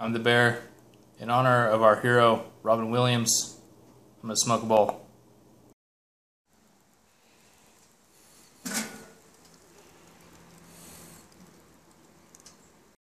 I'm the bear. In honor of our hero, Robin Williams, I'm going to smoke a bowl.